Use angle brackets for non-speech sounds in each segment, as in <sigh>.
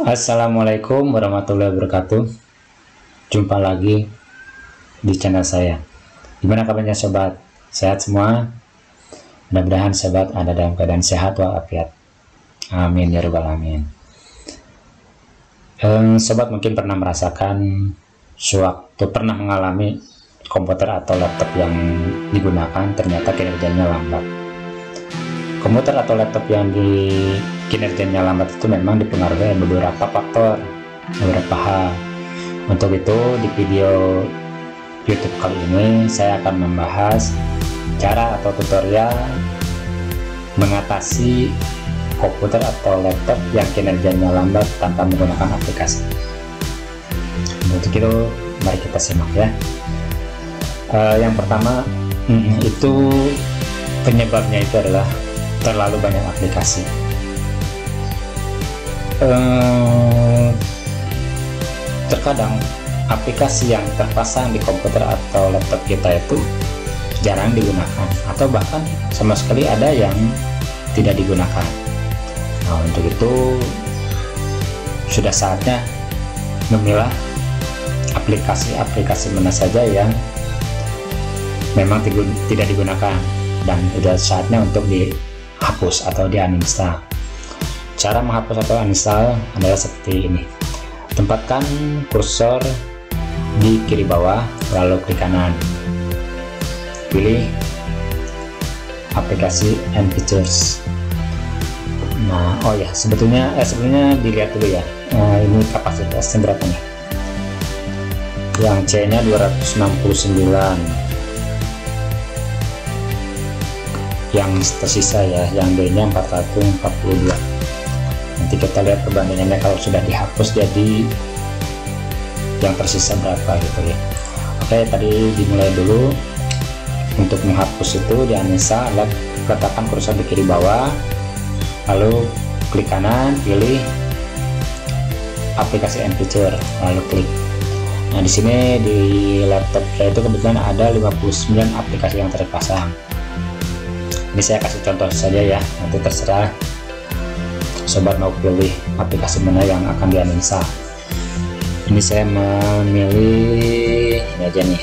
Assalamualaikum warahmatullahi wabarakatuh. Jumpa lagi di channel saya. Gimana kabarnya sobat? Sehat semua? Mudah-mudahan sobat ada dalam keadaan sehat walafiat. Amin ya rabbal alamin. Um, Sobat mungkin pernah merasakan Sewaktu pernah mengalami komputer atau laptop yang digunakan ternyata kinerjanya lambat. Komputer atau laptop yang di kinerjanya lambat itu memang dipengaruhi beberapa faktor beberapa hal. Untuk itu di video YouTube kali ini saya akan membahas cara atau tutorial mengatasi komputer atau laptop yang kinerjanya lambat tanpa menggunakan aplikasi. Untuk itu mari kita simak ya. Uh, yang pertama mm, itu penyebabnya itu adalah terlalu banyak aplikasi Eh, terkadang aplikasi yang terpasang di komputer atau laptop kita itu jarang digunakan. Atau bahkan sama sekali ada yang tidak digunakan. Nah untuk itu sudah saatnya memilah aplikasi-aplikasi mana saja yang memang tidak digunakan. Dan sudah saatnya untuk dihapus atau di uninstall Cara menghapus atau uninstall adalah seperti ini. Tempatkan kursor di kiri bawah, lalu klik kanan. Pilih aplikasi and features. Nah, oh ya, sebetulnya eh sebetulnya dilihat dulu ya. Nah, ini kapasitasnya berapa nih? Yang C-nya 269 yang tersisa ya yang B nya 442 nanti kita lihat perbandingannya kalau sudah dihapus jadi yang tersisa berapa gitu ya. Oke tadi dimulai dulu. Untuk menghapus itu di Anissa letakkan kursor di kiri bawah. Lalu klik kanan pilih aplikasi and feature lalu klik. Nah di sini di laptop saya itu kebetulan ada 59 aplikasi yang terpasang. Ini saya kasih contoh saja ya. Nanti terserah sobat mau pilih aplikasi mana yang akan dianalisa ini saya memilih ini aja nih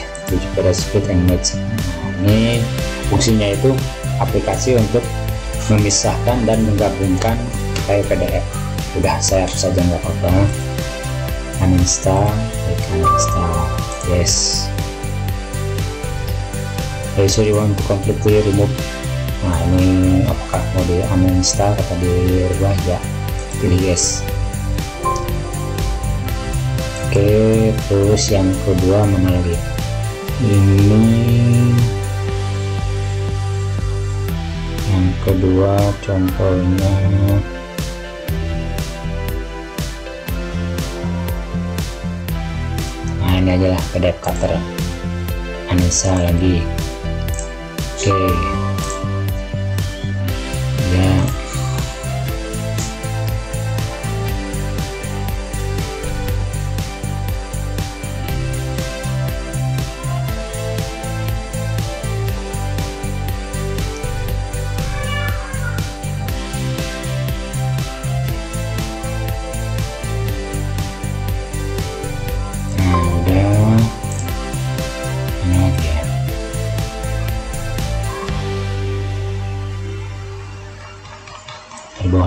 pada speed and match. Nah, ini fungsinya itu aplikasi untuk memisahkan dan menggabungkan file PDF udah saya hapus saja nggak apa-apa. Uninstall klik uninstall yes. Okay, so you want to completely remove nah ini apakah mau di uninstall atau dirubah ya pilih yes oke terus yang kedua mana lagi ini yang kedua contohnya nah ini aja lah PDF cutter. Uninstall lagi. Oke. okay.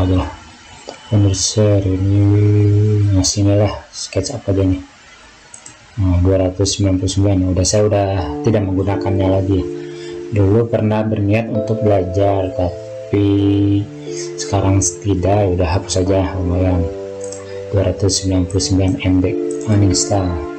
Di bawah aja lah share ini lah sketch apa aja nih? Nah, 299 udah saya udah tidak menggunakannya lagi. Dulu pernah berniat untuk belajar tapi sekarang tidak. Udah hapus saja lumayan. 299 MB uninstall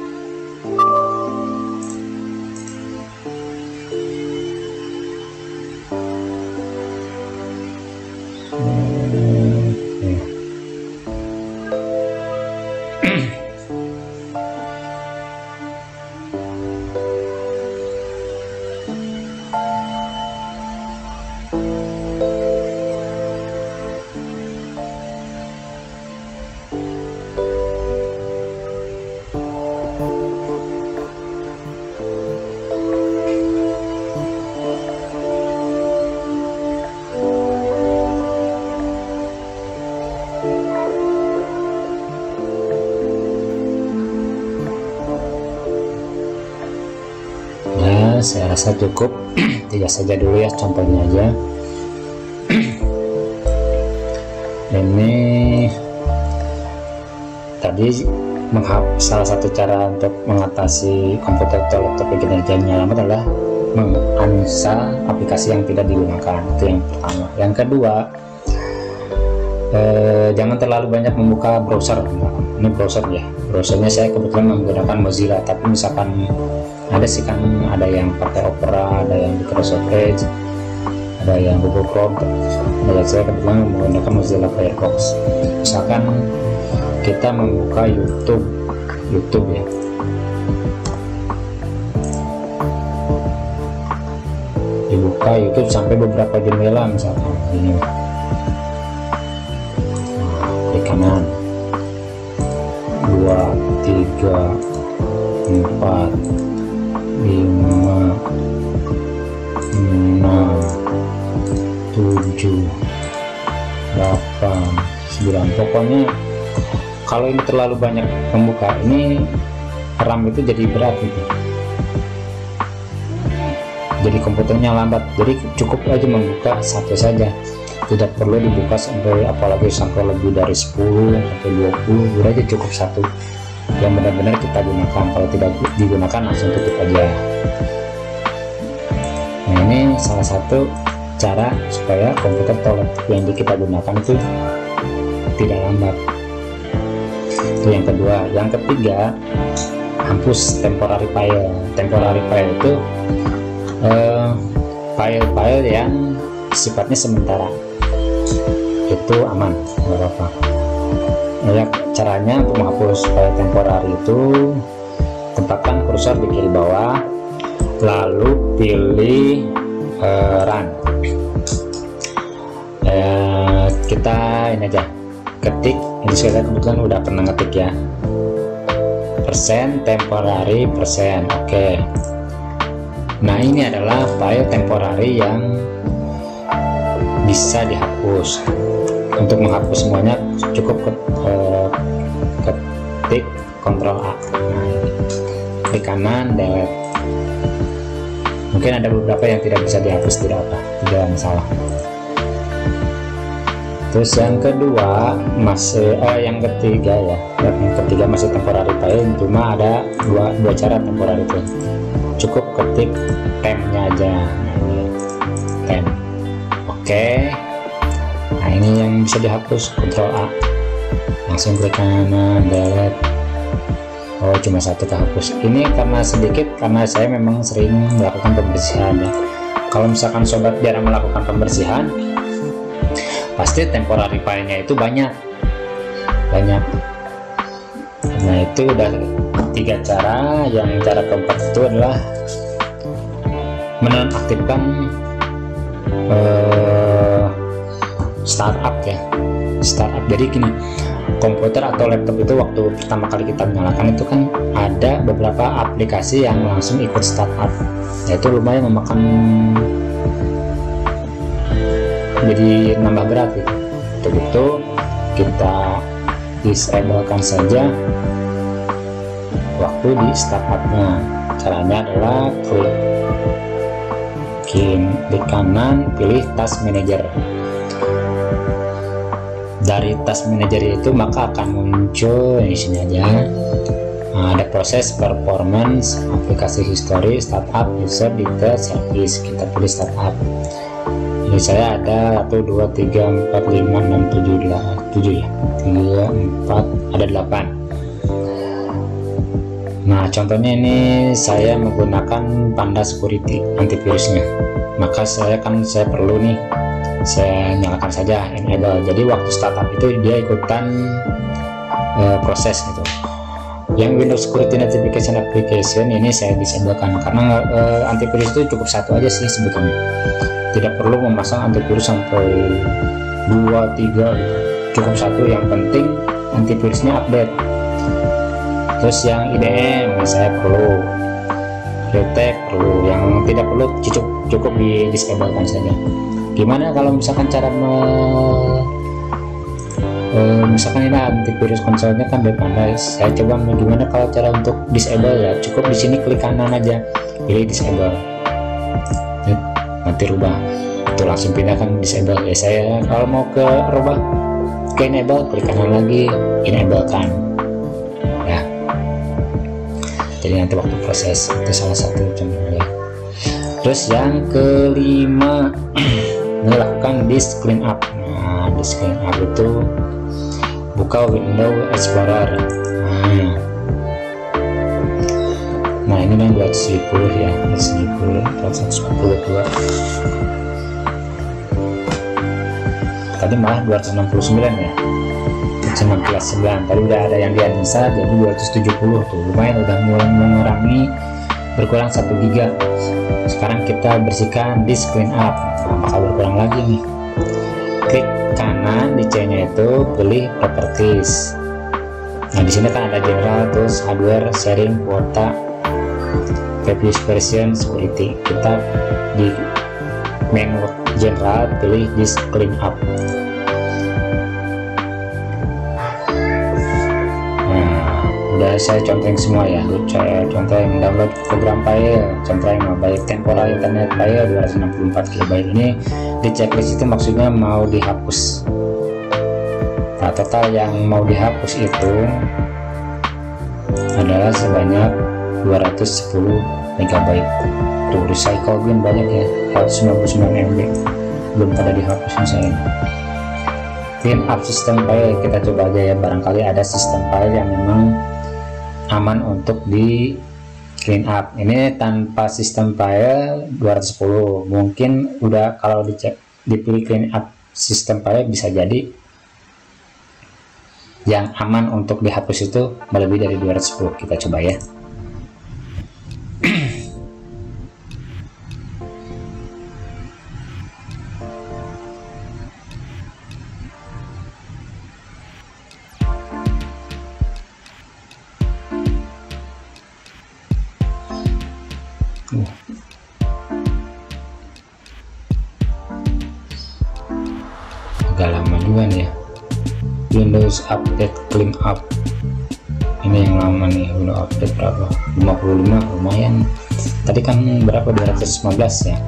saya rasa cukup. <clears throat> Tiga saja dulu ya contohnya aja. <clears throat> Ini tadi salah satu cara untuk mengatasi komputer atau laptop yang kinerjanya lambat adalah menguninstall aplikasi yang tidak digunakan. Itu yang pertama. Yang kedua eh, jangan terlalu banyak membuka browser. Ini browser ya. Browsernya saya kebetulan menggunakan Mozilla tapi misalkan ada sih kan ada yang pakai Opera ada yang Microsoft Edge ada yang Google Chrome ada saya kebetulan menggunakan Mozilla Firefox. Misalkan kita membuka YouTube. YouTube ya. Dibuka YouTube sampai beberapa jendela misalkan. Ini. Di kanan. Dua tiga empat lima enam tujuh delapan sembilan. Pokoknya kalau ini terlalu banyak membuka ini RAM itu jadi berat gitu. Jadi komputernya lambat. Jadi cukup aja membuka satu saja. Tidak perlu dibuka sampai apalagi sampai lebih dari 10 sampai 20 udah aja cukup satu yang benar-benar kita gunakan. Kalau tidak digunakan langsung tutup aja. Nah ini salah satu cara supaya komputer laptop yang kita gunakan itu tidak lambat. Itu yang kedua. Yang ketiga hapus temporary file. Temporary file itu uh, file-file yang sifatnya sementara. Itu aman nggak apa-apa ya caranya untuk menghapus file temporary itu tempatkan kursor di kiri bawah lalu pilih uh, run. Uh, kita ini aja ketik ini saya kebetulan udah pernah ngetik ya. Persen temporary persen oke. Okay. nah ini adalah file temporary yang bisa dihapus untuk menghapus semuanya cukup ke, uh, ketik Ctrl A. Nah, klik kanan delete mungkin ada beberapa yang tidak bisa dihapus tidak apa tidak masalah. Terus yang kedua masih eh, yang ketiga ya yang ketiga masih temporary cuma ada dua dua cara temporary cukup ketik temnya aja tem oke. nah ini yang bisa dihapus Ctrl A. Langsung klik kanan delete oh cuma satu kehapus. Ini karena sedikit karena saya memang sering melakukan pembersihan ya. Kalau misalkan sobat biar melakukan pembersihan pasti temporary filenya itu banyak. Banyak. Nah itu udah tiga cara. Yang cara keempat itu adalah menonaktifkan uh, startup ya. Startup. Jadi gini komputer atau laptop itu waktu pertama kali kita menyalakan itu kan ada beberapa aplikasi yang langsung ikut startup. Yaitu lumayan memakan jadi nambah berat gitu. Untuk itu kita disablekan saja waktu di startupnya. Caranya adalah klik klik kanan pilih task manager dari task manager itu maka akan muncul di sini aja. Nah, ada proses performance aplikasi history startup user detail service. Kita pilih startup. Ini saya ada 1 2 3 4 5 6 7 8 7 ya. 3 4 ada 8 nah contohnya ini saya menggunakan Panda Security antivirusnya. Maka saya kan saya perlu nih saya nyalakan saja enable. Jadi waktu startup itu dia ikutan uh, proses gitu. Yang Windows Security Notification Application ini saya disablekan karena uh, antivirus itu cukup satu aja sih sebetulnya. Tidak perlu memasang antivirus sampai 2 3 gitu cukup satu. Yang penting antivirusnya update. Terus yang IDM saya perlu retake perlu yang tidak perlu cukup cukup di disablekan saja gimana kalau misalkan cara me, e, misalkan ini antivirus konsolnya kan dari pandai saya coba gimana kalau cara untuk disable ya? Cukup di sini klik kanan aja pilih disable. Nanti rubah. Itu langsung pindahkan disable. Ya saya kalau mau ke rubah ke enable klik kanan lagi enable kan. Ya. Jadi nanti waktu proses itu salah satu contohnya. Terus yang kelima <clears throat> ini lakukan disk clean up. Nah disk clean up itu buka window explorer. Nah, nah ini yang 270 ya 270 242 tadi malah 269 ya? 269 tadi udah ada yang dianisa jadi 270 tuh. Lumayan udah mulai mengurangi berkurang 1 giga sekarang kita bersihkan disk clean up. Nah, maka berkurang lagi nih klik kanan di C nya itu pilih properties. Nah di sini kan ada general terus hardware sharing kuota previous version security kita di menu general pilih disk clean up saya contohin semua ya. Saya contohin download program file contohin mobile temporal internet. File 264 KB ini di checklist itu maksudnya mau dihapus. Nah total yang mau dihapus itu adalah sebanyak 210 MB tuh recycle bin banyak ya. 199 MB belum pada dihapusnya saya. Clean up sistem file kita coba aja ya. Barangkali ada sistem file yang memang aman untuk di clean up. Ini tanpa sistem file 210 mungkin udah kalau dicek dipilih clean up sistem file bisa jadi yang aman untuk dihapus itu melebihi dari 210 kita coba ya Windows Update Clean Up. Ini yang lama nih Windows Update berapa? 55 lumayan. Tadi kan berapa? 215 ya?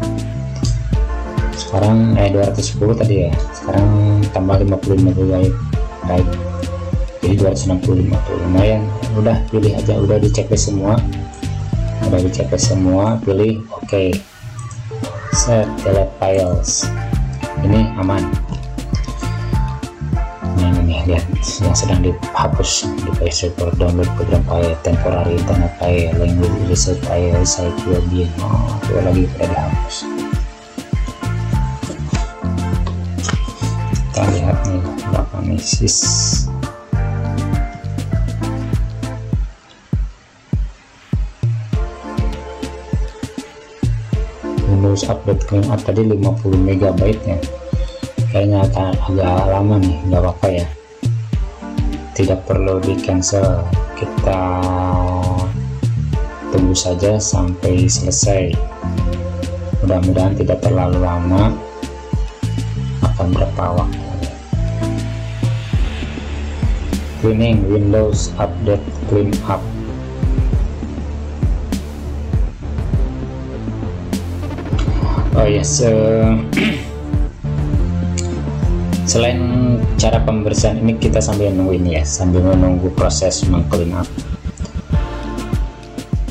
Sekarang eh 210 tadi ya? Sekarang tambah 55 baik baik. Jadi 265 tuh lumayan. Udah pilih aja. Udah dicek semua. Udah dicek semua pilih. Oke. Okay. set delete files. Ini aman nah ini lihat yang sedang dihapus di Store download program file temporary internet file language reset file recycle bin oh itu lagi pada dihapus. Kita lihat nih berapa nih sis? Windows update clean up tadi 50 MB ya kayaknya agak, agak lama nih nggak apa-apa ya. Tidak perlu di cancel kita tunggu saja sampai selesai. Mudah-mudahan tidak terlalu lama. Akan berapa waktu? Cleaning Windows update clean up. Oh yes uh, <clears throat> selain cara pembersihan ini kita sambil nunggu ini ya sambil menunggu proses mengclean up.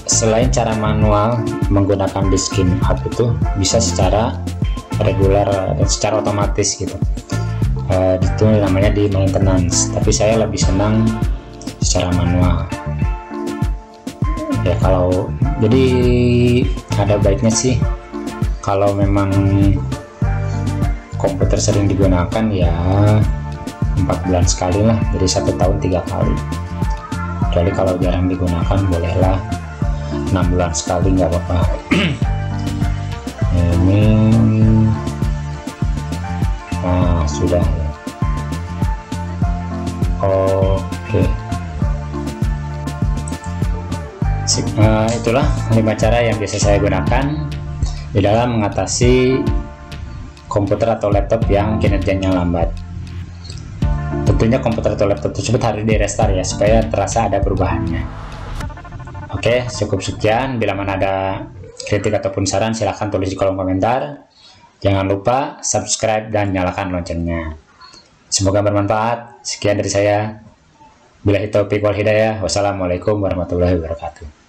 Selain cara manual menggunakan disk clean up itu bisa secara reguler dan secara otomatis gitu. Uh, itu namanya di maintenance tapi saya lebih senang secara manual. Ya kalau jadi ada baiknya sih kalau memang komputer sering digunakan ya empat bulan sekali lah jadi satu tahun tiga kali. Kecuali kalau jarang digunakan bolehlah enam bulan sekali nggak apa-apa. <clears throat> Ini nah sudah. Oke. Uh, itulah lima cara yang biasa saya gunakan di dalam mengatasi komputer atau laptop yang kinerjanya lambat. Tentunya komputer atau laptop tersebut harus di restart ya supaya terasa ada perubahannya. Oke, cukup sekian. Bila mana ada kritik ataupun saran silahkan tulis di kolom komentar. Jangan lupa subscribe dan nyalakan loncengnya. Semoga bermanfaat. Sekian dari saya. Bila taufiq wal hidayah. Wassalamualaikum warahmatullahi wabarakatuh.